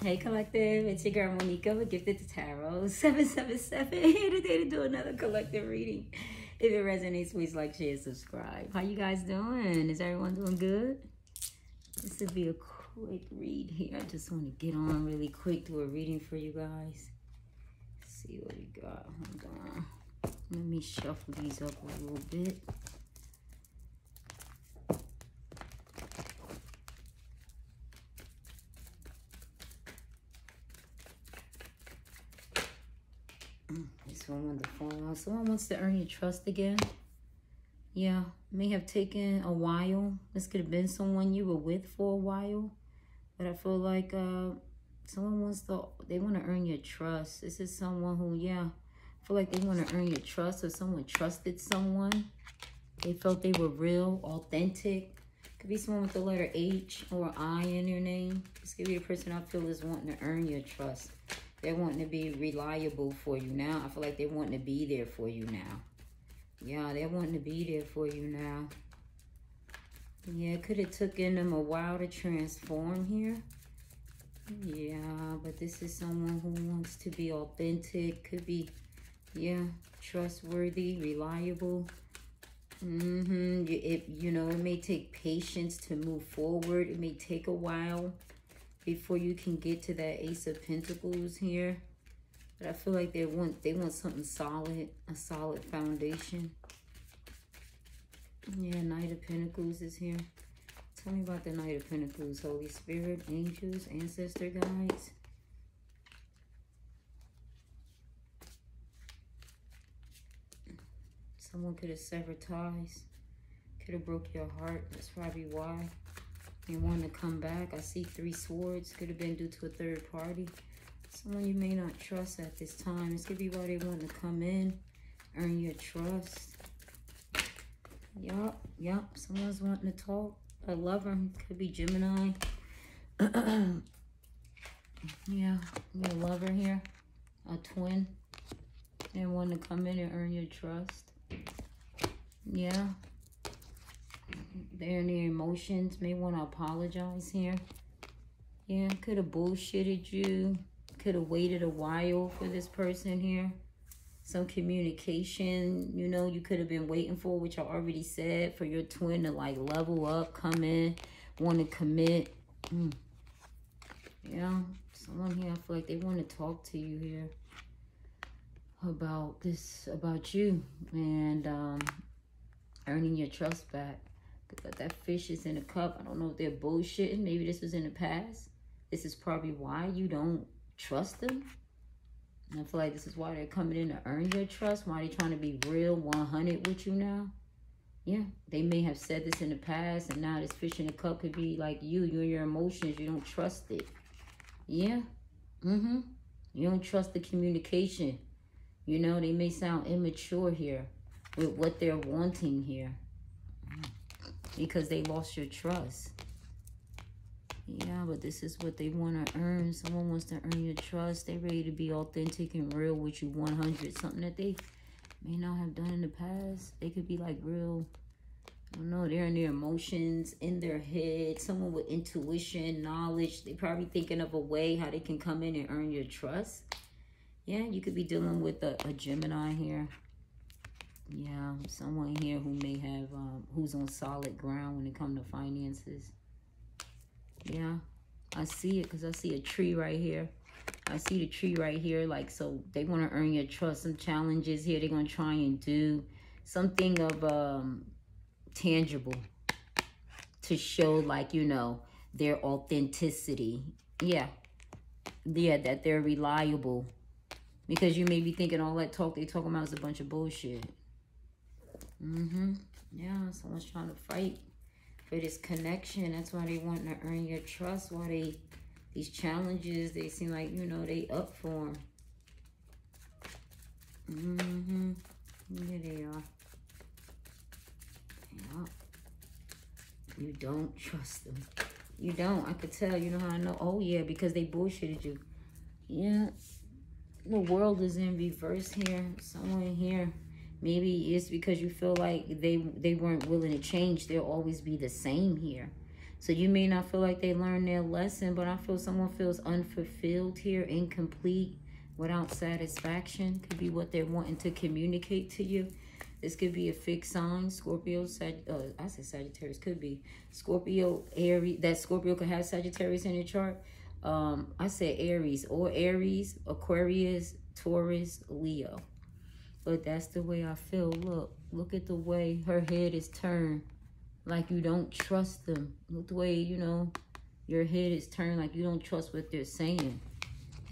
Hey collective, it's your girl Monica with Gifted to Tarot 777 here today to do another collective reading. If it resonates, please like, share, subscribe. How you guys doing? Is everyone doing good? This will be a quick read here. I just want to get on really quick to a reading for you guys. Let's see what we got. Hold on. Let me shuffle these up a little bit. This one want to fall out. Someone wants to earn your trust again. Yeah, may have taken a while. This could have been someone you were with for a while. But I feel like uh, someone wants to, they want to earn your trust. This is someone who, yeah, I feel like they want to earn your trust or someone trusted someone. They felt they were real, authentic. Could be someone with the letter H or I in their name. This could be a person I feel is wanting to earn your trust. They're wanting to be reliable for you now. I feel like they're wanting to be there for you now. Yeah, they're wanting to be there for you now. Yeah, it could have taken them a while to transform here. Yeah, but this is someone who wants to be authentic. Could be, yeah, trustworthy, reliable. Mm-hmm. It, you know, it may take patience to move forward. It may take a while before you can get to that Ace of Pentacles here. But I feel like they want they want something solid, a solid foundation. Yeah, Knight of Pentacles is here. Tell me about the Knight of Pentacles, Holy Spirit, angels, ancestor guides. Someone could have severed ties. Could have broke your heart. That's probably why. You want to come back. I see three swords. Could have been due to a third party. Someone you may not trust at this time. This could be why they want to come in. Earn your trust. Yup, yup. Someone's wanting to talk. A lover. Could be Gemini. yeah, your lover here. A twin. They want to come in and earn your trust. Yeah. They're in their emotions. May want to apologize here. Yeah, could have bullshitted you. Could have waited a while for this person here. Some communication, you know, you could have been waiting for, which I already said, for your twin to like level up, come in, want to commit. Mm. Yeah, someone here, I feel like they want to talk to you here about this, about you, and um, earning your trust back. But that fish is in a cup. I don't know if they're bullshitting. Maybe this was in the past. This is probably why you don't trust them. And I feel like this is why they're coming in to earn your trust. Why they're trying to be real 100 with you now. Yeah, they may have said this in the past. And now this fish in a cup could be like you. You and your emotions. You don't trust it. Yeah. Mm-hmm. You don't trust the communication. You know, they may sound immature here with what they're wanting here because they lost your trust. Yeah, but this is what they want to earn. Someone wants to earn your trust. They're ready to be authentic and real with you 100. Something that they may not have done in the past. They could be like real, I don't know, they're in their emotions, in their head. Someone with intuition, knowledge. They're probably thinking of a way how they can come in and earn your trust. Yeah, you could be dealing with a, a Gemini here. Yeah, someone here who may have, um, who's on solid ground when it comes to finances. Yeah, I see it because I see a tree right here. I see the tree right here. Like, so they want to earn your trust. Some challenges here they're going to try and do. Something of um, tangible to show, like, you know, their authenticity. Yeah. Yeah, that they're reliable. Because you may be thinking all that talk they talking about is a bunch of bullshit. Mm-hmm. Yeah, someone's trying to fight for this connection. That's why they want to earn your trust. Why they, these challenges, they seem like, you know, they up for them. Mm-hmm. Here they are. You don't trust them. You don't. I could tell. You know how I know? Oh, yeah, because they bullshitted you. Yeah. The world is in reverse here. Someone here Maybe it's because you feel like they they weren't willing to change. They'll always be the same here. So you may not feel like they learned their lesson, but I feel someone feels unfulfilled here, incomplete, without satisfaction. Could be what they're wanting to communicate to you. This could be a fixed sign, Scorpio, Sag uh, I said Sagittarius, could be Scorpio, Aries, that Scorpio could have Sagittarius in your chart. Um, I said Aries or Aries, Aquarius, Taurus, Leo. But that's the way I feel. Look, look at the way her head is turned like you don't trust them. Look the way, you know, your head is turned like you don't trust what they're saying.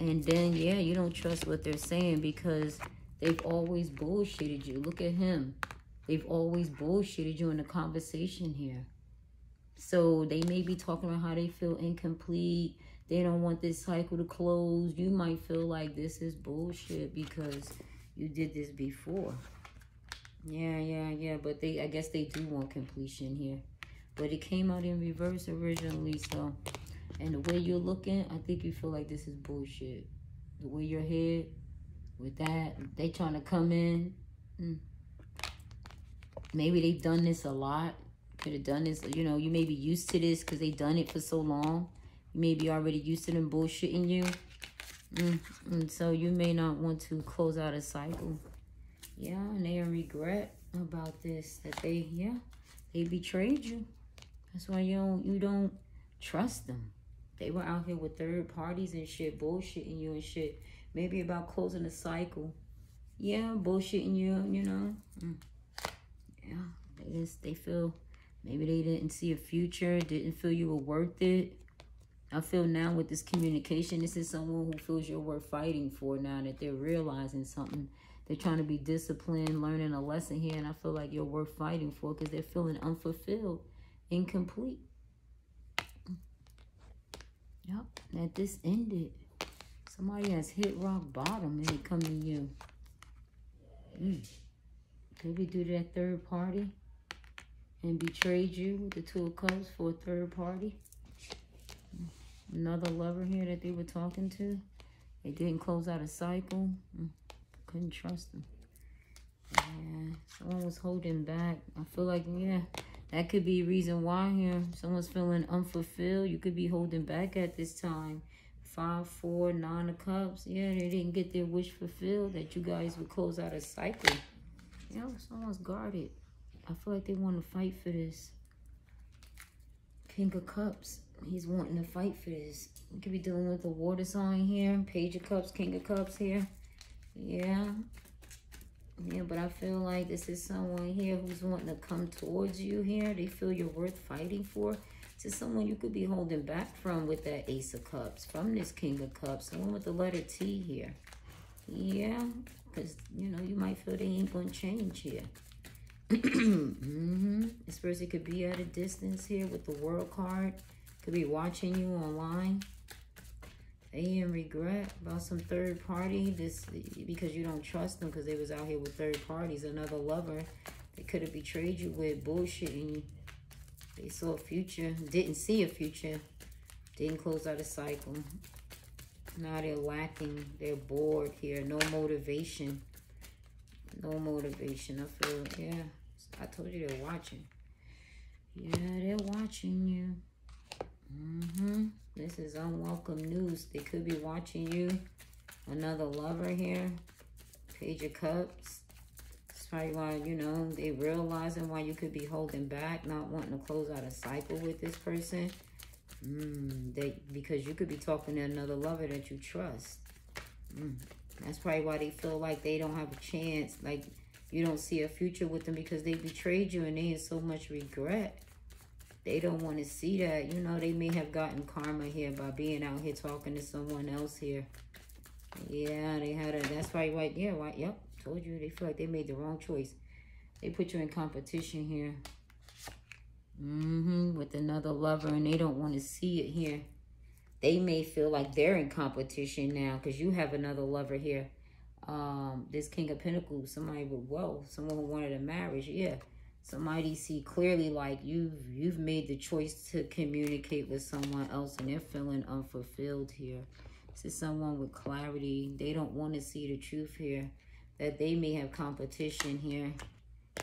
And then, yeah, you don't trust what they're saying because they've always bullshitted you. Look at him. They've always bullshitted you in the conversation here. So they may be talking about how they feel incomplete. They don't want this cycle to close. You might feel like this is bullshit because you did this before. Yeah, yeah, yeah. But they, I guess they do want completion here. But it came out in reverse originally, so. And the way you're looking, I think you feel like this is bullshit. The way your head, with that, they trying to come in. Mm. Maybe they've done this a lot. Could have done this, you know, you may be used to this because they done it for so long. You may be already used to them bullshitting you. Mm. And so you may not want to close out a cycle. Yeah, and they regret about this. That they, yeah, they betrayed you. That's why you don't, you don't trust them. They were out here with third parties and shit, bullshitting you and shit. Maybe about closing the cycle. Yeah, bullshitting you, you know. Mm. Yeah, they just, they feel, maybe they didn't see a future, didn't feel you were worth it. I feel now with this communication, this is someone who feels you're worth fighting for now that they're realizing something they're trying to be disciplined, learning a lesson here, and I feel like you're worth fighting for because they're feeling unfulfilled, incomplete. Yep, that this ended. Somebody has hit rock bottom and they come to you. Mm. Due to that third party and betrayed you with the two of cups for a third party. Another lover here that they were talking to. They didn't close out a cycle. Mm couldn't trust them. Yeah, someone was holding back. I feel like, yeah, that could be a reason why here. Someone's feeling unfulfilled. You could be holding back at this time. Five, four, nine of cups. Yeah, they didn't get their wish fulfilled that you guys would close out a cycle. Yeah, someone's guarded. I feel like they want to fight for this. King of Cups. He's wanting to fight for this. You could be dealing with the water sign here. Page of Cups, King of Cups here. Yeah. Yeah, but I feel like this is someone here who's wanting to come towards you here. They feel you're worth fighting for. To someone you could be holding back from with that Ace of Cups, from this King of Cups. Someone with the letter T here. Yeah, because, you know, you might feel they ain't going to change here. mm -hmm. This person could be at a distance here with the World card. Could be watching you online and regret about some third party this because you don't trust them because they was out here with third parties. Another lover they could have betrayed you with bullshit and they saw a future didn't see a future didn't close out a cycle. Now they're lacking they're bored here no motivation no motivation i feel yeah i told you they're watching. Yeah they're watching you mm-hmm this is unwelcome news. They could be watching you. Another lover here. Page of Cups. It's probably why, you know, they realizing why you could be holding back, not wanting to close out a cycle with this person. Mm, they, because you could be talking to another lover that you trust. Mm, that's probably why they feel like they don't have a chance. Like, you don't see a future with them because they betrayed you and they in so much regret they don't want to see that. You know, they may have gotten karma here by being out here talking to someone else here. Yeah, they had a, that's why, right, yeah, right, yep, told you, they feel like they made the wrong choice. They put you in competition here. Mm-hmm, with another lover, and they don't want to see it here. They may feel like they're in competition now, because you have another lover here. Um, this King of Pentacles, somebody with wealth, someone who wanted a marriage, yeah somebody see clearly like you've you've made the choice to communicate with someone else and they're feeling unfulfilled here this is someone with clarity they don't want to see the truth here that they may have competition here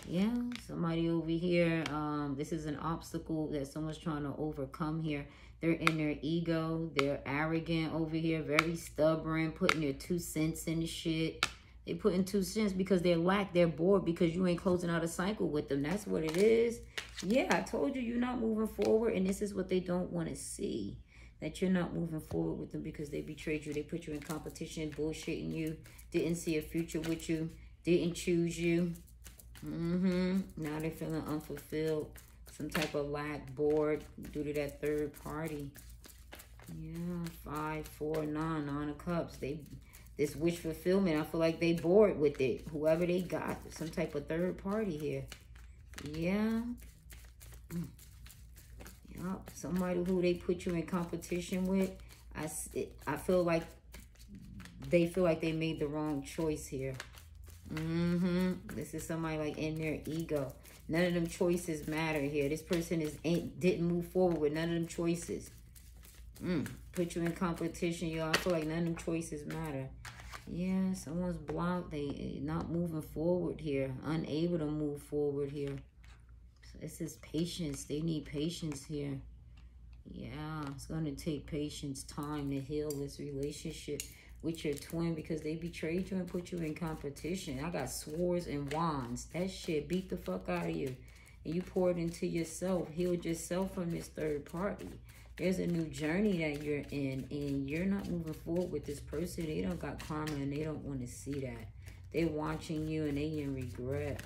Yeah, somebody over here. Um, this is an obstacle that someone's trying to overcome here. They're in their ego. They're arrogant over here. Very stubborn. Putting their two cents in the shit. They put in two cents because they're lack. They're bored because you ain't closing out a cycle with them. That's what it is. Yeah, I told you you're not moving forward. And this is what they don't want to see. That you're not moving forward with them because they betrayed you. They put you in competition, bullshitting you. Didn't see a future with you. Didn't choose you. Mm-hmm. Now they're feeling unfulfilled. Some type of lack, bored due to that third party. Yeah, five, four, nine, nine of cups. They this wish fulfillment, I feel like they bored with it. Whoever they got, some type of third party here. Yeah. Mm. Yep. Somebody who they put you in competition with. I, it, I feel like they feel like they made the wrong choice here. Mm-hmm. This is somebody like in their ego. None of them choices matter here. This person is ain't didn't move forward with none of them choices. Mm. Put you in competition, y'all. I feel like none of them choices matter. Yeah, someone's blocked. They eh, not moving forward here. Unable to move forward here. This is patience. They need patience here. Yeah, it's going to take patience, time to heal this relationship with your twin because they betrayed you and put you in competition. I got swords and wands. That shit beat the fuck out of you. And you poured into yourself, healed yourself from this third party. There's a new journey that you're in and you're not moving forward with this person. They don't got karma and they don't want to see that. They watching you and they in regret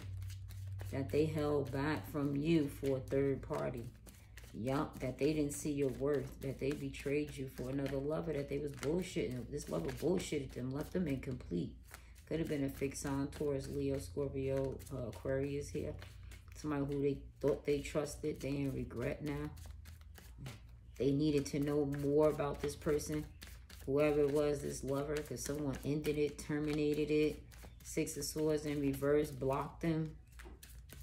that they held back from you for a third party. Yup, that they didn't see your worth, that they betrayed you for another lover, that they was bullshitting. This lover bullshitted them, left them incomplete. Could have been a fix on Taurus, Leo, Scorpio, uh, Aquarius here. Somebody who they thought they trusted, they in regret now. They needed to know more about this person, whoever it was, this lover, because someone ended it, terminated it. Six of Swords in reverse, blocked them,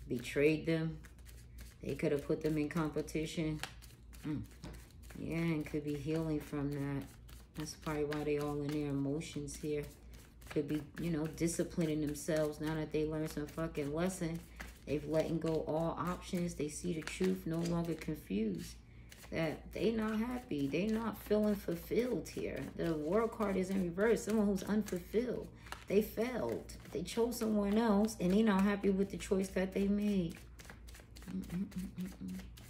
betrayed them, they could have put them in competition. Mm. Yeah, and could be healing from that. That's probably why they all in their emotions here. Could be, you know, disciplining themselves now that they learned some fucking lesson. They've letting go all options. They see the truth, no longer confused. That they not happy. They not feeling fulfilled here. The world card is in reverse. Someone who's unfulfilled. They failed. They chose someone else and they not happy with the choice that they made.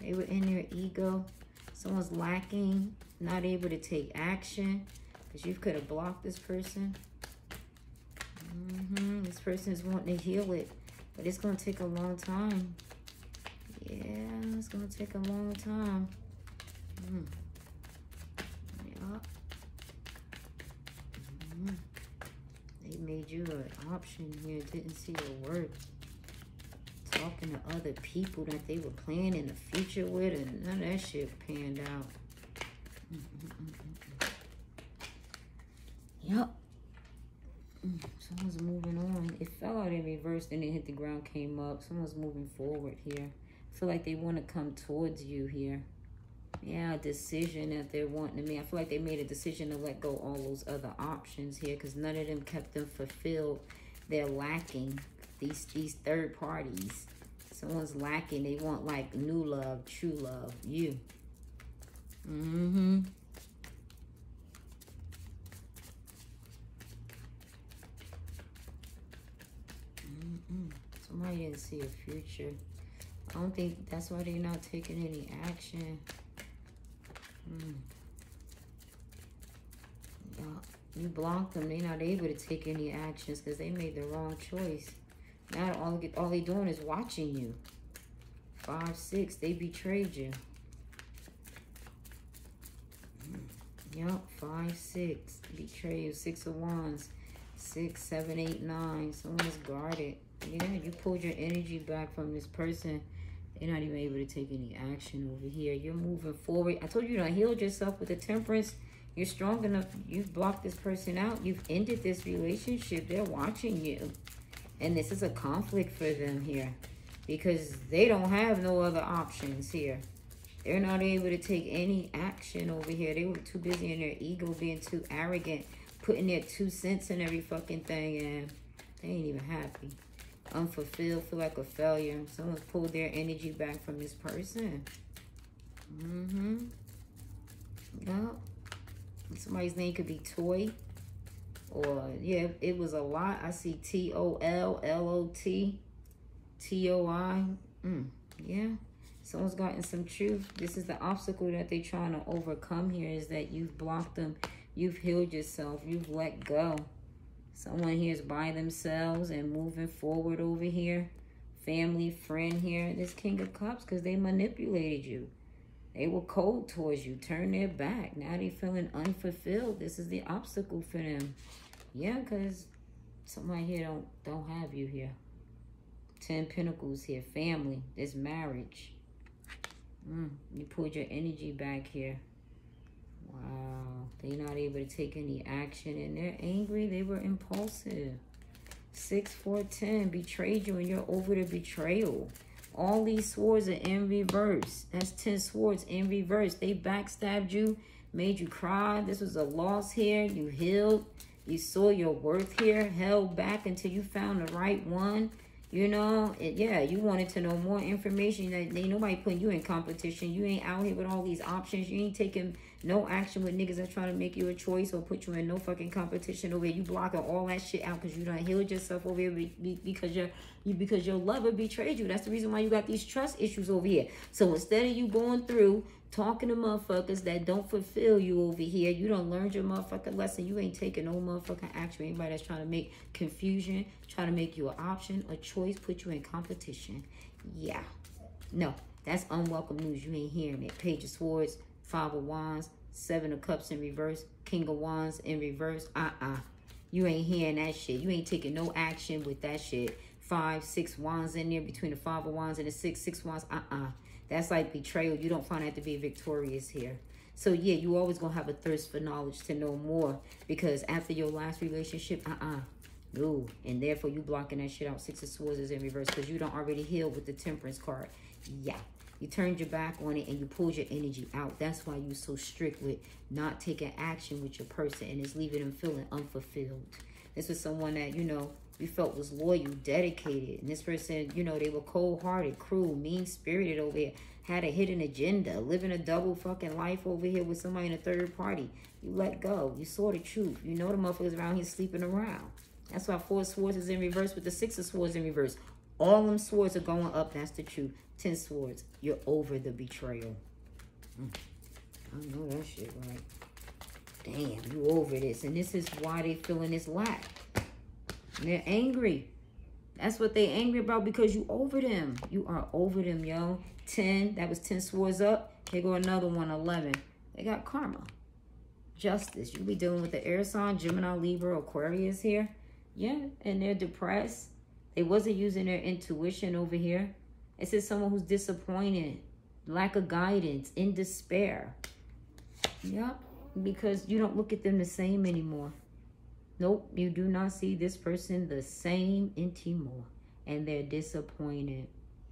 They were in their ego. Someone's lacking, not able to take action. Because you could have blocked this person. Mm -hmm. This person is wanting to heal it. But it's going to take a long time. Yeah, it's going to take a long time. Mm. They made you an option here. Didn't see your worth talking to other people that they were planning in the future with, and none of that shit panned out. -mm yep. Someone's moving on. It fell out in reverse, then it hit the ground, came up. Someone's moving forward here. I feel like they want to come towards you here. Yeah, decision that they're wanting to make. I feel like they made a decision to let go all those other options here because none of them kept them fulfilled. They're lacking these these third parties. Someone's lacking. They want like new love, true love. You. Mm-hmm. Mm-mm. Somebody didn't see a future. I don't think that's why they're not taking any action. Mm. You blocked them. They're not able to take any actions because they made the wrong choice. Now all, all they doing is watching you. Five, six, they betrayed you. Yup, five, six, betray you. Six of wands, six, seven, eight, nine. Someone's guarded. Yeah, you pulled your energy back from this person. They're not even able to take any action over here. You're moving forward. I told you to heal yourself with the temperance. You're strong enough. You've blocked this person out. You've ended this relationship. They're watching you. And this is a conflict for them here because they don't have no other options here. They're not able to take any action over here. They were too busy in their ego, being too arrogant, putting their two cents in every fucking thing, and they ain't even happy. Unfulfilled, feel like a failure. Someone pulled their energy back from this person. Mm-hmm. Yep. Somebody's name could be Toy. Or, yeah, it was a lot. I see T-O-L-L-O-T. T-O-I. Mm, yeah. Someone's gotten some truth. This is the obstacle that they're trying to overcome here is that you've blocked them. You've healed yourself. You've let go. Someone here is by themselves and moving forward over here. Family, friend here. This King of Cups because they manipulated you. They were cold towards you. Turn their back. Now they feeling unfulfilled. This is the obstacle for them. Yeah, because somebody here don't, don't have you here. Ten Pentacles here. Family. This marriage. Mm, you pulled your energy back here. Wow. They're not able to take any action and they're angry. They were impulsive. 6, 4, 10. Betrayed you and you're over the betrayal. All these swords are in reverse. That's 10 swords in reverse. They backstabbed you, made you cry. This was a loss here. You healed. You saw your worth here, held back until you found the right one. You know, it, yeah, you wanted to know more information. That ain't nobody putting you in competition. You ain't out here with all these options. You ain't taking no action with niggas that trying to make you a choice or put you in no fucking competition over here. You blocking all that shit out because you done healed yourself over here because your you because your lover betrayed you. That's the reason why you got these trust issues over here. So instead of you going through talking to motherfuckers that don't fulfill you over here. You don't learn your motherfucking lesson. You ain't taking no motherfucking action. Anybody that's trying to make confusion, trying to make you an option, a choice, put you in competition. Yeah. No, that's unwelcome news. You ain't hearing it. Page of Swords, Five of Wands, Seven of Cups in reverse, King of Wands in reverse. Uh-uh. You ain't hearing that shit. You ain't taking no action with that shit. Five, six wands in there between the five of wands and the six, six wands. Uh-uh. That's like betrayal. You don't find that to be victorious here. So yeah, you always gonna have a thirst for knowledge to know more because after your last relationship, uh-uh, no, and therefore you blocking that shit out. Six of Swords is in reverse because you don't already heal with the Temperance card. Yeah, you turned your back on it and you pulled your energy out. That's why you're so strict with not taking action with your person and it's leaving them feeling unfulfilled. This was someone that, you know, you felt was loyal, dedicated. And this person, you know, they were cold-hearted, cruel, mean-spirited over here. Had a hidden agenda, living a double fucking life over here with somebody in a third party. You let go. You saw the truth. You know the motherfuckers around here sleeping around. That's why four swords is in reverse with the six of swords in reverse. All them swords are going up. That's the truth. Ten swords. You're over the betrayal. I know that shit right. Damn, you over this. And this is why they feeling this lack. They're angry. That's what they angry about because you over them. You are over them, yo. 10. That was 10 swords up. Here go another one, 11. They got karma. Justice. You be dealing with the air sign, Gemini, Libra, Aquarius here. Yeah, and they're depressed. They wasn't using their intuition over here. It says someone who's disappointed, lack of guidance, in despair. Yep, because you don't look at them the same anymore. Nope, you do not see this person the same anymore. And they're disappointed.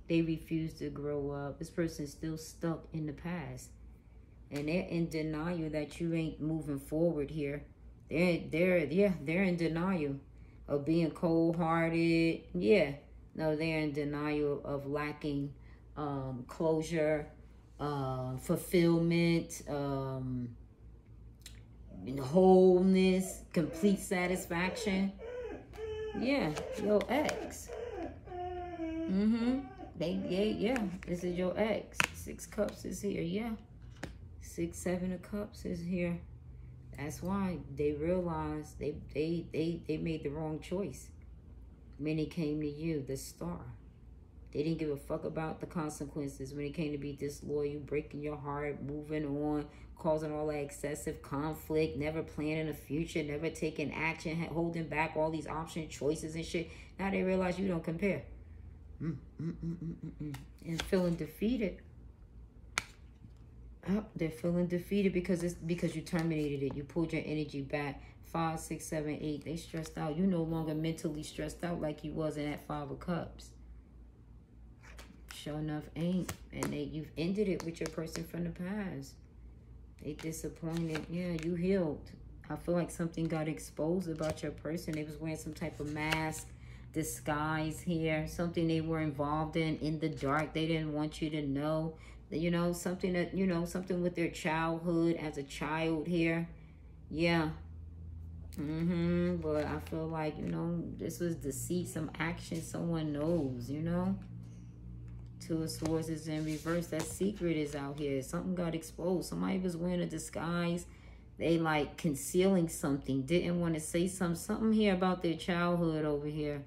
They refuse to grow up. This person's still stuck in the past. And they're in denial that you ain't moving forward here. They're, they're, yeah, they're in denial of being cold-hearted. Yeah, no, they're in denial of lacking um, closure, uh, fulfillment, um, wholeness, complete satisfaction. Yeah, your ex. Mm-hmm. They, yeah, yeah. This is your ex. Six cups is here, yeah. Six, seven of cups is here. That's why they realized they they they they made the wrong choice. Many came to you, the star. They didn't give a fuck about the consequences when it came to be disloyal, breaking your heart, moving on, causing all that excessive conflict, never planning a future, never taking action, holding back all these option choices and shit. Now they realize you don't compare. Mm, mm, mm, mm, mm, mm. and feeling defeated. Oh, they're feeling defeated because it's because you terminated it. You pulled your energy back. Five, six, seven, eight. They stressed out. You no longer mentally stressed out like you was in that five of cups. Sure enough, ain't. And they you've ended it with your person from the past. They disappointed. Yeah, you healed. I feel like something got exposed about your person. They was wearing some type of mask, disguise here. Something they were involved in in the dark. They didn't want you to know. You know, something that, you know, something with their childhood as a child here. Yeah. Mm-hmm. But I feel like, you know, this was deceit, some action someone knows, you know. Two of Swords is in reverse. That secret is out here. Something got exposed. Somebody was wearing a disguise. They like concealing something. Didn't want to say something. Something here about their childhood over here.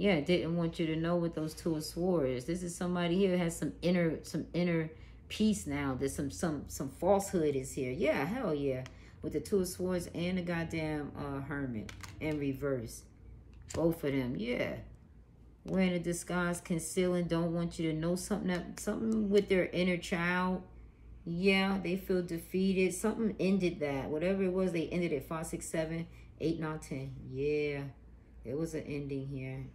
Yeah, didn't want you to know what those two of swords. This is somebody here has some inner some inner peace now. There's some some some falsehood is here. Yeah, hell yeah. With the two of swords and the goddamn uh hermit in reverse. Both of them, yeah. Wearing a disguise, concealing, don't want you to know something that something with their inner child. Yeah, they feel defeated. Something ended that. Whatever it was, they ended it. Five, six, seven, eight, nine, ten. Yeah. There was an ending here.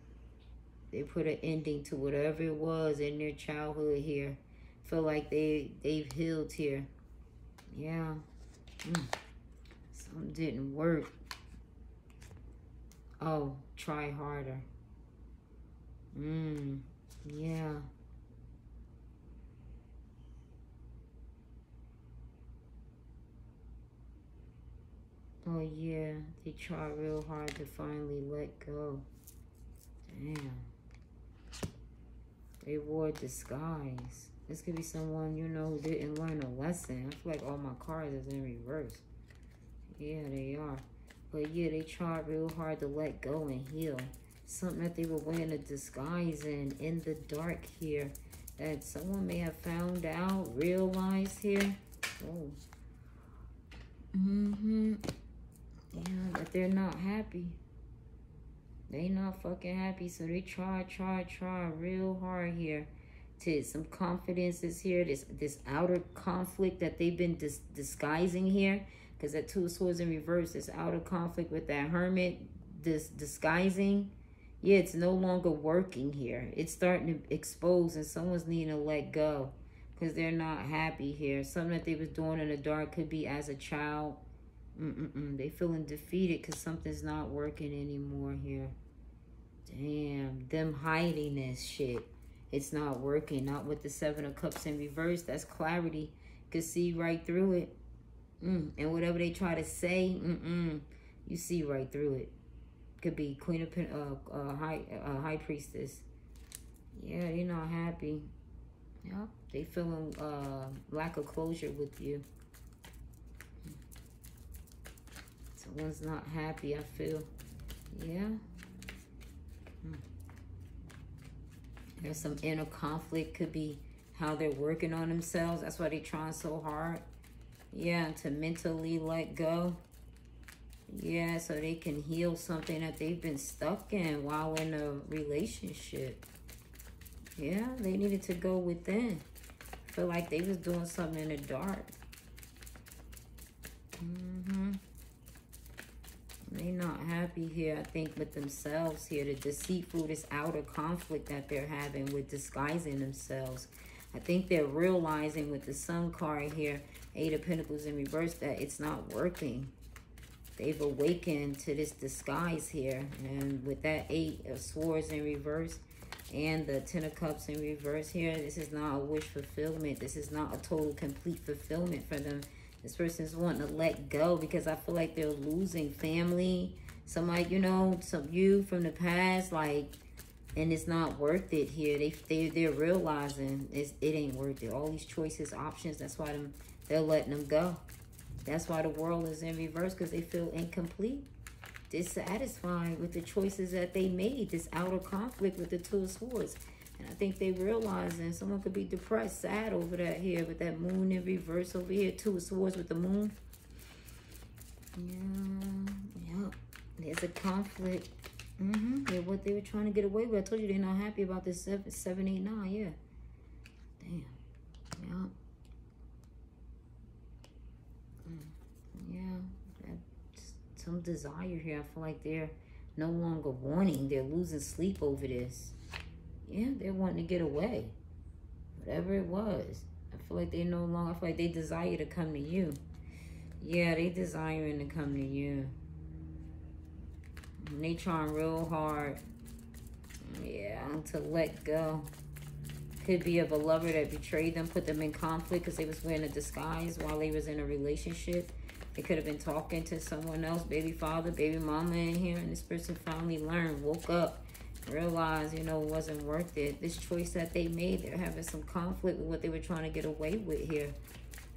They put an ending to whatever it was in their childhood here. Feel like they, they've healed here. Yeah. Mm. Something didn't work. Oh, try harder. Mmm. Yeah. Oh yeah, they try real hard to finally let go. Damn. They wore disguise. This could be someone, you know, who didn't learn a lesson. I feel like all my cards is in reverse. Yeah, they are. But yeah, they tried real hard to let go and heal. Something that they were wearing a disguise in, in the dark here. That someone may have found out, realized here. Oh. Mm-hmm. Yeah, but they're not happy. They not fucking happy, so they try, try, try real hard here. To some confidence is here. This this outer conflict that they've been dis disguising here, because that two of swords in reverse. This outer conflict with that hermit, this disguising. Yeah, it's no longer working here. It's starting to expose, and someone's needing to let go, because they're not happy here. Something that they was doing in the dark could be as a child Mm-mm-mm. They feeling defeated because something's not working anymore here. Damn. Them hiding this shit. It's not working. Not with the Seven of Cups in reverse. That's clarity. Could see right through it. Mm. And whatever they try to say, mm-mm, you see right through it. Could be Queen of Pen uh, uh, High uh, High Priestess. Yeah, they're not happy. Yeah, they feeling uh, lack of closure with you. Someone's not happy, I feel. Yeah. Hmm. There's some inner conflict. Could be how they're working on themselves. That's why they're trying so hard. Yeah, to mentally let go. Yeah, so they can heal something that they've been stuck in while in a relationship. Yeah, they needed to go within. Feel like they was doing something in the dark. Mm-hmm. They're not happy here, I think, with themselves here. The deceitful, this outer conflict that they're having with disguising themselves. I think they're realizing with the sun card here, Eight of Pentacles in reverse, that it's not working. They've awakened to this disguise here. And with that Eight of Swords in reverse and the Ten of Cups in reverse here, this is not a wish fulfillment. This is not a total complete fulfillment for them this person's wanting to let go because I feel like they're losing family. Somebody, you know, some you from the past, like, and it's not worth it here. They, they, they're realizing it's, it ain't worth it. All these choices, options, that's why them, they're letting them go. That's why the world is in reverse because they feel incomplete, dissatisfied with the choices that they made. This outer conflict with the two of swords. And I think they realizing someone could be depressed, sad over that here with that moon in reverse over here. Two of swords with the moon. Yeah, yeah. There's a conflict. Mm-hmm. Yeah, what they were trying to get away with. I told you they're not happy about this seven, seven, eight, nine. Yeah. Damn. Yeah. Mm. Yeah. some desire here. I feel like they're no longer wanting. They're losing sleep over this yeah, they're wanting to get away. Whatever it was. I feel like they no longer, I feel like they desire to come to you. Yeah, they desiring to come to you. And they trying real hard Yeah, to let go. Could be of a lover that betrayed them, put them in conflict because they was wearing a disguise while they was in a relationship. They could have been talking to someone else, baby father, baby mama in here, and this person finally learned, woke up, realized, you know, it wasn't worth it. This choice that they made, they're having some conflict with what they were trying to get away with here.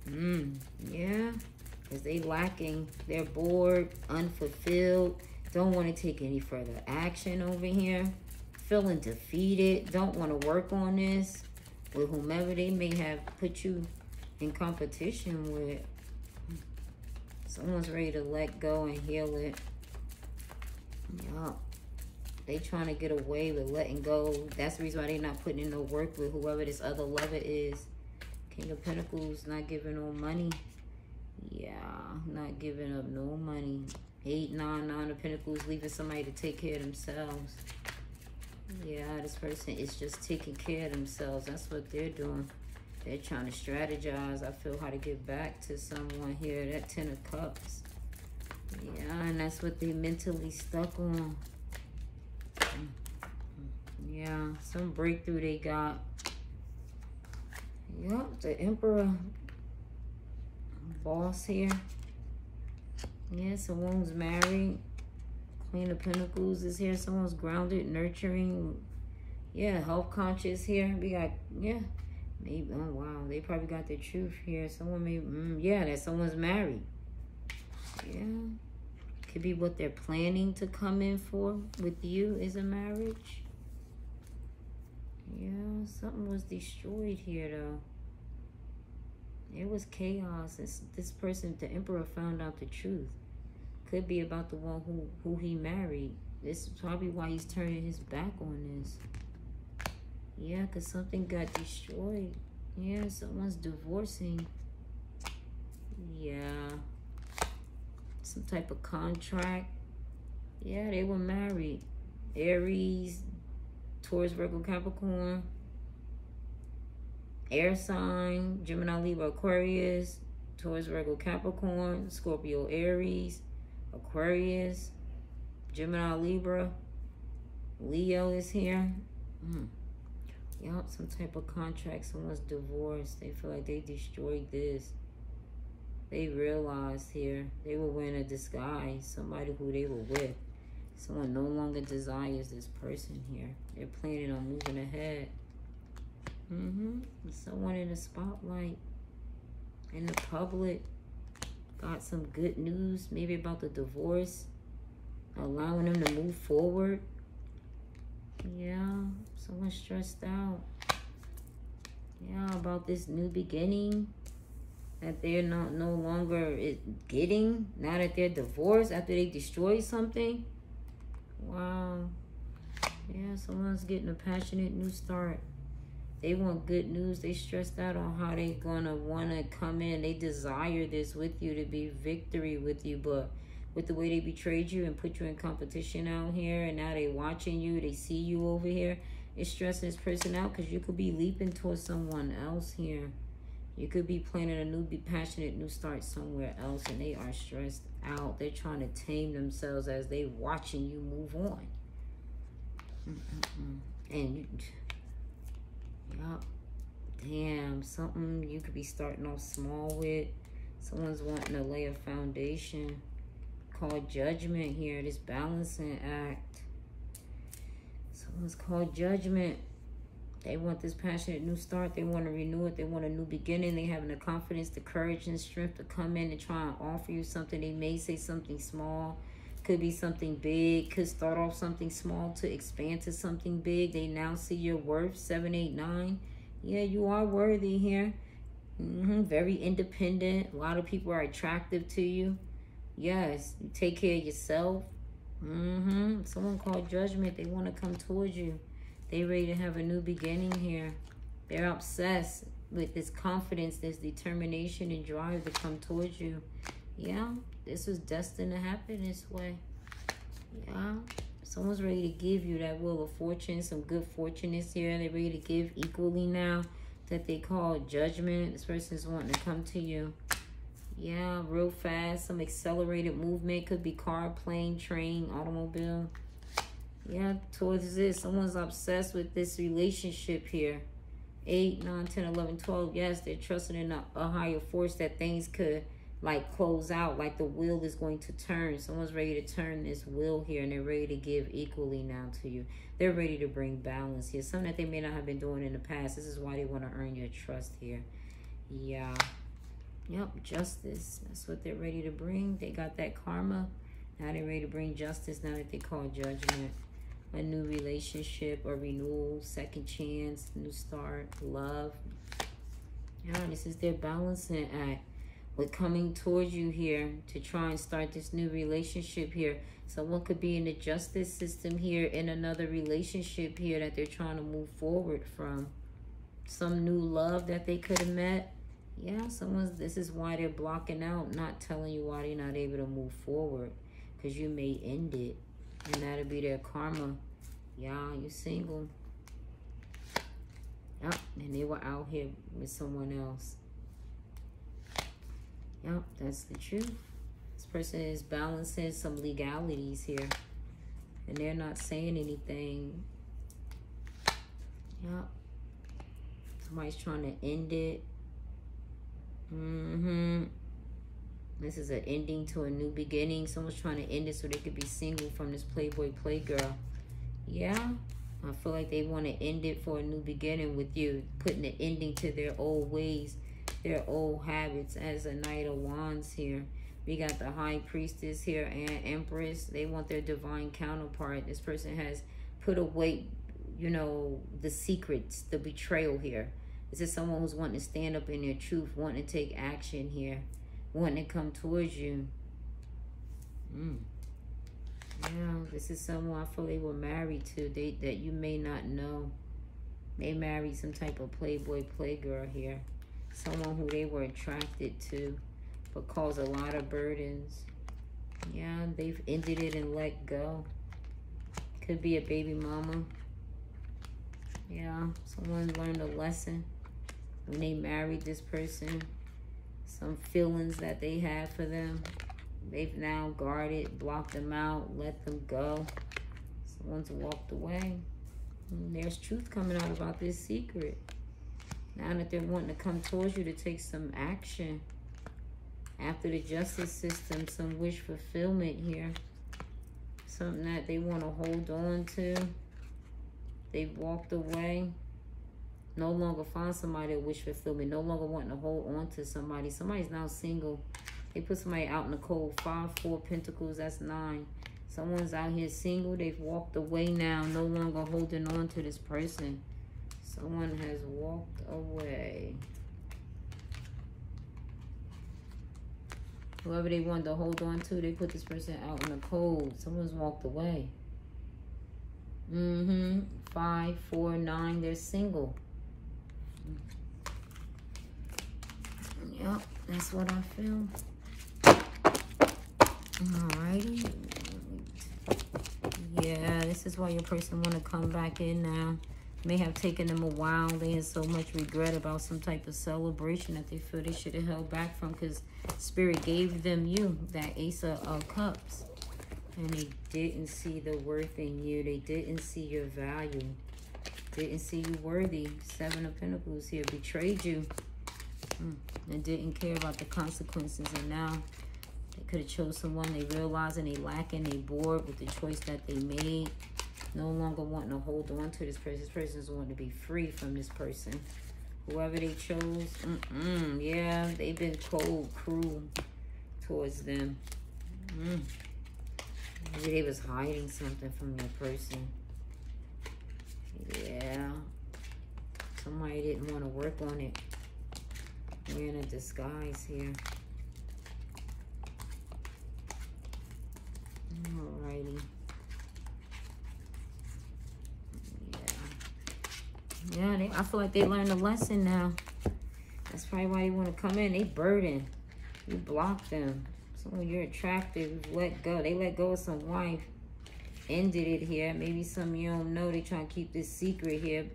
Mm, yeah, because they lacking. They're bored, unfulfilled, don't want to take any further action over here feeling defeated, don't want to work on this with whomever they may have put you in competition with. Someone's ready to let go and heal it. Yup. They trying to get away with letting go. That's the reason why they're not putting in no work with whoever this other lover is. King of Pentacles not giving no money. Yeah, not giving up no money. Eight, nine, nine of Pentacles, leaving somebody to take care of themselves. Yeah, this person is just taking care of themselves. That's what they're doing. They're trying to strategize. I feel how to get back to someone here. That Ten of Cups. Yeah, and that's what they mentally stuck on. Yeah, some breakthrough they got. Yep, the Emperor boss here. Yeah, someone's married. Queen of Pentacles is here. Someone's grounded, nurturing. Yeah, health conscious here. We got, yeah. Maybe, oh wow, they probably got the truth here. Someone may, mm, yeah, that someone's married. Yeah. Could be what they're planning to come in for with you is a marriage. Yeah, something was destroyed here though. It was chaos. This, this person, the emperor, found out the truth. Could be about the one who, who he married. This is probably why he's turning his back on this. Yeah, because something got destroyed. Yeah, someone's divorcing. Yeah. Some type of contract. Yeah, they were married. Aries, Taurus, Virgo, Capricorn. Air sign, Gemini, Libra, Aquarius, Taurus, Virgo, Capricorn, Scorpio, Aries, Aquarius, Gemini, Libra, Leo is here. Mm. Yup, some type of contract. Someone's divorced. They feel like they destroyed this. They realized here they were wearing a disguise. Somebody who they were with. Someone no longer desires this person here. They're planning on moving ahead. Mm-hmm. Someone in the spotlight. In the public got some good news, maybe about the divorce, allowing them to move forward. Yeah, someone stressed out. Yeah, about this new beginning that they're not no longer getting now that they're divorced after they destroy something. Wow. Yeah, someone's getting a passionate new start. They want good news. They stressed out on how they gonna wanna come in. They desire this with you to be victory with you, but with the way they betrayed you and put you in competition out here, and now they watching you, they see you over here. It's stressing this person out because you could be leaping towards someone else here. You could be planning a new, be passionate new start somewhere else, and they are stressed out. They're trying to tame themselves as they watching you move on. Mm -mm -mm. And you Yup. Damn, something you could be starting off small with. Someone's wanting to lay a foundation called judgment here, this balancing act. Someone's called judgment. They want this passionate new start. They want to renew it. They want a new beginning. They having the confidence, the courage, and strength to come in and try and offer you something. They may say something small. Could be something big. Could start off something small to expand to something big. They now see your worth. Seven, eight, nine. Yeah, you are worthy here. Mm -hmm. Very independent. A lot of people are attractive to you. Yes, you take care of yourself. Mm-hmm. Someone called judgment. They want to come towards you. They ready to have a new beginning here. They're obsessed with this confidence, this determination and drive to come towards you. Yeah, this was destined to happen this way. Yeah. Someone's ready to give you that wheel of fortune. Some good fortune is here. They're ready to give equally now that they call judgment. This person's wanting to come to you. Yeah, real fast. Some accelerated movement. Could be car, plane, train, automobile. Yeah, towards this. Someone's obsessed with this relationship here. 8, 9, 10, 11, 12. Yes, they're trusting in a, a higher force that things could like close out like the wheel is going to turn. Someone's ready to turn this wheel here and they're ready to give equally now to you. They're ready to bring balance here. Something that they may not have been doing in the past. This is why they want to earn your trust here. Yeah. Yep justice. That's what they're ready to bring. They got that karma. Now they're ready to bring justice now that they call judgment a new relationship, a renewal, second chance, new start, love. Yeah, this is their balancing act. With coming towards you here to try and start this new relationship here. Someone could be in the justice system here in another relationship here that they're trying to move forward from. Some new love that they could have met. Yeah, someone's, this is why they're blocking out, not telling you why they're not able to move forward. Because you may end it. And that'll be their karma. Y'all, you single. Yep, and they were out here with someone else. Yep, that's the truth. This person is balancing some legalities here. And they're not saying anything. Yep. Somebody's trying to end it. Mm-hmm. This is an ending to a new beginning. Someone's trying to end it so they could be single from this Playboy Playgirl. Yeah. I feel like they want to end it for a new beginning with you. Putting an ending to their old ways, their old habits as a Knight of Wands here. We got the High Priestess here and Empress. They want their divine counterpart. This person has put away, you know, the secrets, the betrayal here. This is someone who's wanting to stand up in their truth, wanting to take action here wanting to come towards you. Mm. Yeah, this is someone I feel they were married to they, that you may not know. They married some type of playboy playgirl here. Someone who they were attracted to, but caused a lot of burdens. Yeah, they've ended it and let go. Could be a baby mama. Yeah, someone learned a lesson when they married this person some feelings that they had for them. They've now guarded, blocked them out, let them go. Someone's walked away. And there's truth coming out about this secret. Now that they're wanting to come towards you to take some action. After the justice system, some wish fulfillment here. Something that they want to hold on to. They've walked away no longer find somebody that wish fulfillment, no longer wanting to hold on to somebody. Somebody's now single. They put somebody out in the cold. Five, four pentacles, that's nine. Someone's out here single. They've walked away now, no longer holding on to this person. Someone has walked away. Whoever they wanted to hold on to, they put this person out in the cold. Someone's walked away. Mm-hmm. Five, four, nine, they're single. Yep, that's what I feel. Alrighty. Yeah, this is why your person want to come back in now. May have taken them a while. They had so much regret about some type of celebration that they feel they should have held back from because Spirit gave them you, that Ace of Cups. And they didn't see the worth in you. They didn't see your value. Didn't see you worthy. Seven of Pentacles here. Betrayed you. Mm. And didn't care about the consequences. And now they could have chose someone they realizing they lacking. They bored with the choice that they made. No longer wanting to hold on to this person. This person's wanting to be free from this person. Whoever they chose. Mm -mm, yeah, they've been cold, cruel towards them. Mm. Maybe they was hiding something from that person. Yeah. Somebody didn't want to work on it. We're in a disguise here. Alrighty. Yeah. Yeah, they, I feel like they learned a lesson now. That's probably why they want to come in. They burden. You block them. So you're attractive, let go. They let go of some wife. Ended it here. Maybe some you don't know. They trying to keep this secret here.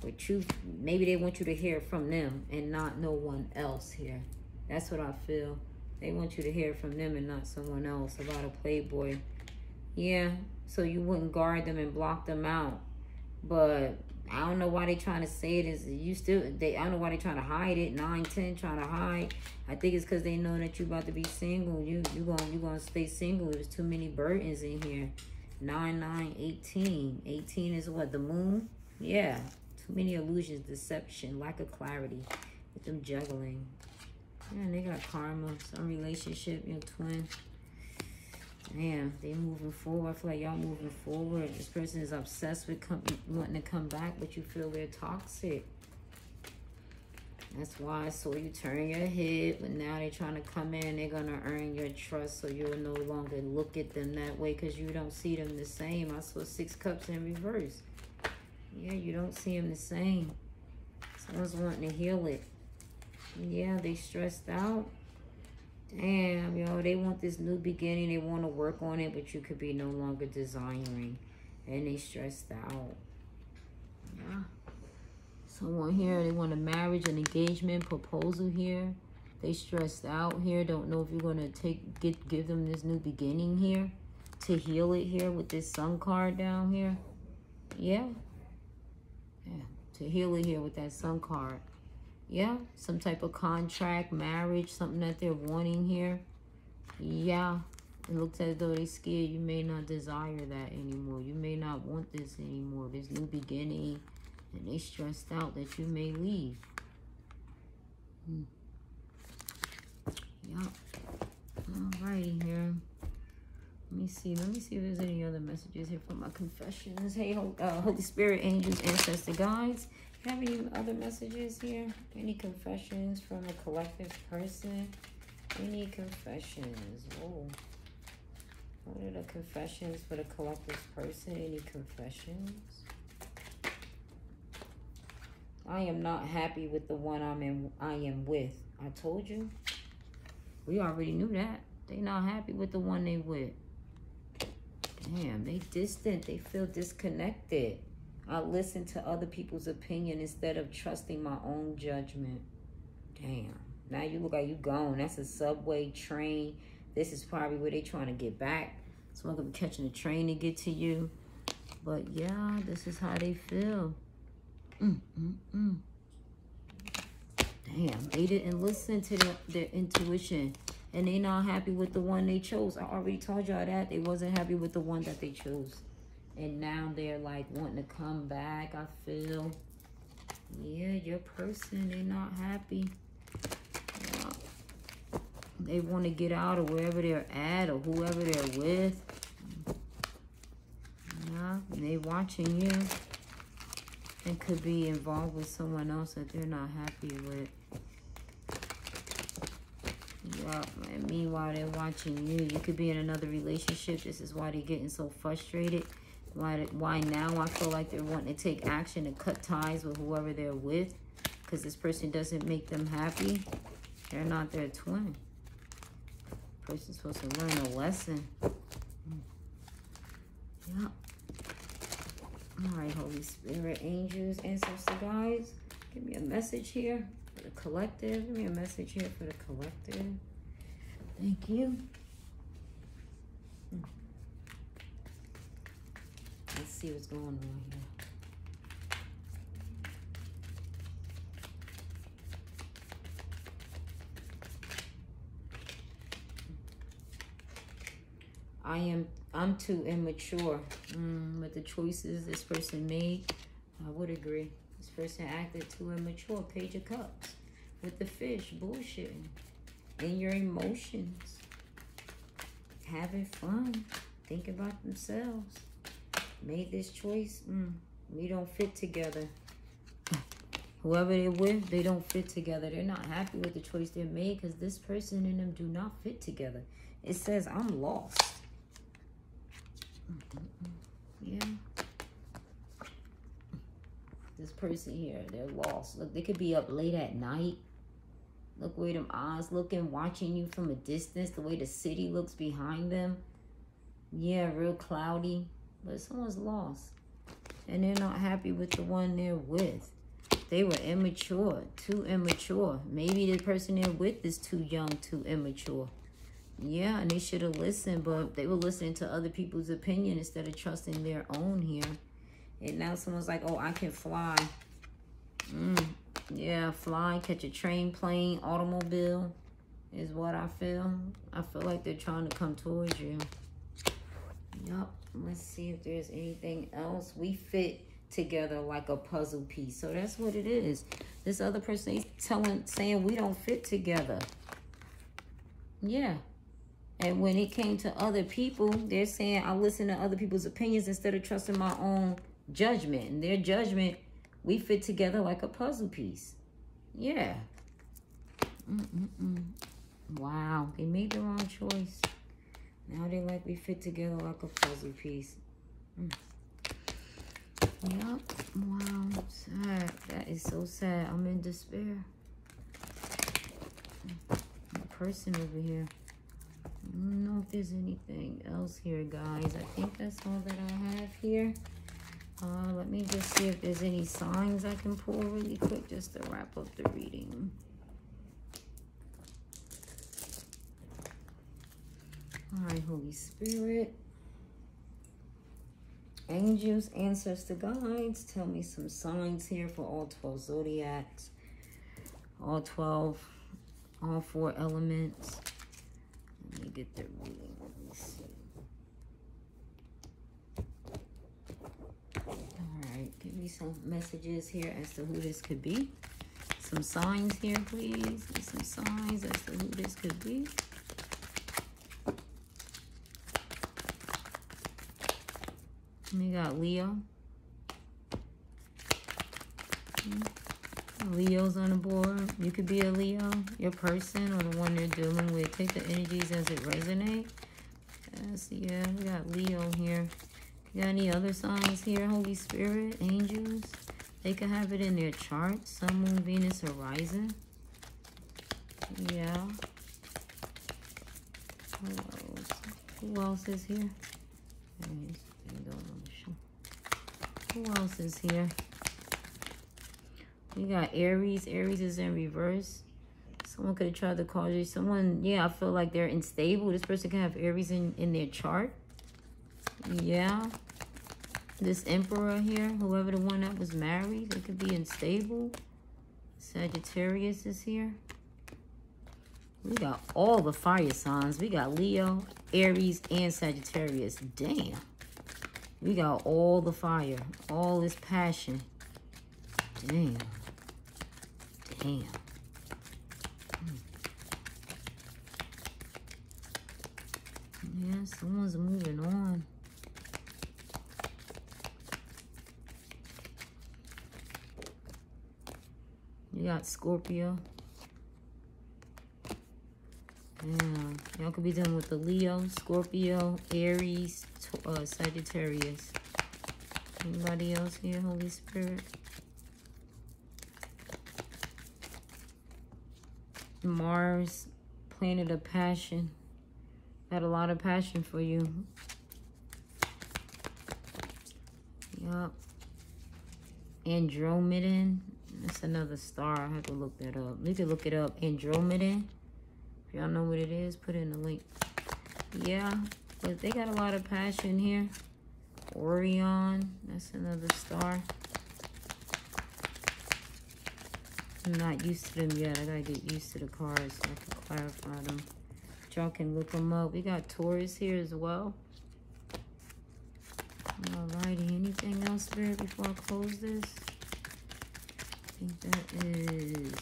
But truth, maybe they want you to hear from them and not no one else here. That's what I feel. They want you to hear from them and not someone else about a playboy. Yeah, so you wouldn't guard them and block them out. But I don't know why they trying to say it is you still they I don't know why they trying to hide it. Nine, ten trying to hide. I think it's because they know that you about to be single. You you gonna you gonna stay single. There's too many burdens in here. Nine, nine, 18. 18 is what? The moon? Yeah. Many illusions, deception, lack of clarity with them juggling. Yeah, they got karma, some relationship, your twin. Man, they moving forward. I feel like y'all moving forward. This person is obsessed with wanting to come back, but you feel they're toxic. That's why I saw you turn your head, but now they're trying to come in. They're going to earn your trust, so you'll no longer look at them that way because you don't see them the same. I saw six cups in reverse. Yeah, you don't see them the same. Someone's wanting to heal it. Yeah, they stressed out. Damn, yo, they want this new beginning. They want to work on it, but you could be no longer desiring. And they stressed out. Yeah. Someone here, they want a marriage, an engagement, proposal here. They stressed out here. Don't know if you're going to take get give them this new beginning here. To heal it here with this sun card down here. Yeah. To heal it here with that sun card. Yeah some type of contract marriage something that they're wanting here. Yeah it looks as though they're scared. You may not desire that anymore. You may not want this anymore. This new beginning and they stressed out that you may leave. Hmm. yeah alrighty here let me see let me see if there's any other messages here from my confessions hey uh, holy spirit angels ancestor guides have any other messages here? Any confessions from a collective person? Any confessions? Oh. What are the confessions for the collective person? Any confessions? I am not happy with the one I'm in I am with. I told you. We already knew that. They not happy with the one they with. Damn, they distant. They feel disconnected. I listen to other people's opinion instead of trusting my own judgment. Damn. Now you look like you gone. That's a subway train. This is probably where they trying to get back. So I'm gonna be catching a train to get to you. But yeah, this is how they feel. Mm, mm, mm. Damn, they didn't listen to their, their intuition. And they not happy with the one they chose. I already told y'all that. They wasn't happy with the one that they chose. And now they're like wanting to come back i feel. Yeah your person they're not happy. They want to get out of wherever they're at or whoever they're with. Yeah they watching you. And could be involved with someone else that they're not happy with yeah, and meanwhile they're watching you. You could be in another relationship. This is why they're getting so frustrated why, why now I feel like they're wanting to take action and cut ties with whoever they're with because this person doesn't make them happy. They're not their twin. Person's supposed to learn a lesson. Yeah. All right, Holy Spirit, angels, ancestor guides, give me a message here for the collective. Give me a message here for the collective. Thank you. Let's see what's going on here. I am I'm too immature mm, with the choices this person made. I would agree. This person acted too immature. Page of Cups with the fish bullshitting in your emotions, having fun, think about themselves made this choice, mm, we don't fit together. Whoever they're with, they don't fit together. They're not happy with the choice they made because this person and them do not fit together. It says, I'm lost. Yeah. This person here, they're lost. Look, they could be up late at night. Look where them eyes looking, watching you from a distance. The way the city looks behind them. Yeah, real cloudy but someone's lost and they're not happy with the one they're with. They were immature, too immature. Maybe the person they're with is too young, too immature. Yeah, and they should have listened, but they were listening to other people's opinion instead of trusting their own here. And now someone's like, oh, I can fly. Mm, yeah, fly, catch a train, plane, automobile is what I feel. I feel like they're trying to come towards you. Yup. Let's see if there's anything else. We fit together like a puzzle piece. So that's what it is. This other person is telling, saying we don't fit together. Yeah. And when it came to other people, they're saying I listen to other people's opinions instead of trusting my own judgment. And their judgment, we fit together like a puzzle piece. Yeah. Mm -mm -mm. Wow. They made the wrong choice. Now they like we fit together like a puzzle piece. Mm. Yep. Wow. Sad. That is so sad. I'm in despair. A person over here. I don't know if there's anything else here, guys. I think that's all that I have here. Uh, let me just see if there's any signs I can pull really quick just to wrap up the reading. All right, Holy Spirit. Angels, ancestor guides, tell me some signs here for all 12 zodiacs, all 12, all four elements. Let me get the reading. Let me see. All right, give me some messages here as to who this could be. Some signs here, please. Some signs as to who this could be. We got Leo. Hmm? Leo's on the board. You could be a Leo, your person, or the one you're dealing with. Take the energies as it resonates. Yes, yeah, we got Leo here. Got any other signs here? Holy Spirit, angels. They could have it in their chart. Sun, Moon, Venus, Horizon. Yeah. Who else? Who else is here? Who else is here? We got Aries. Aries is in reverse. Someone could have tried to call you. Someone, yeah, I feel like they're unstable. This person can have Aries in, in their chart. Yeah. This Emperor here, whoever the one that was married, they could be unstable. Sagittarius is here. We got all the fire signs. We got Leo, Aries, and Sagittarius. Damn. We got all the fire, all this passion. Damn. Damn. Hmm. Yeah, someone's moving on. You got Scorpio. Yeah, y'all could be done with the Leo, Scorpio, Aries, uh, Sagittarius. Anybody else here, Holy Spirit? Mars, planet of passion. Got a lot of passion for you. Yup. Andromedan. That's another star. I have to look that up. We can look it up. Andromedan. If y'all know what it is, put in the link. Yeah, but they got a lot of passion here. Orion, that's another star. I'm not used to them yet. I gotta get used to the cards so I can clarify them. Y'all can look them up. We got Taurus here as well. Alrighty, anything else, Spirit, before I close this? Think that is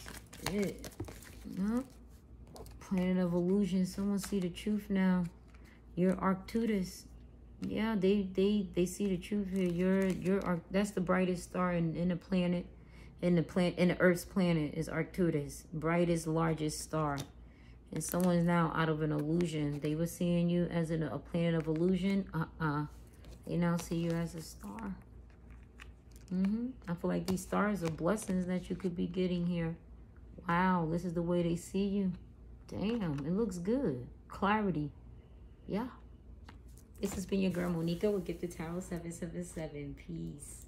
it. No? Planet of Illusion. Someone see the truth now. You're Arcturus. Yeah, they they they see the truth here. You're you're that's the brightest star in, in the planet. In the planet in the Earth's planet is Arcturus. Brightest, largest star. And someone's now out of an illusion. They were seeing you as in a, a planet of illusion. Uh-uh. They now see you as a star. Mm-hmm. I feel like these stars are blessings that you could be getting here. Wow, this is the way they see you. Damn, it looks good. Clarity. Yeah. This has been your girl Monica will with Gifted Tarot 777. Peace.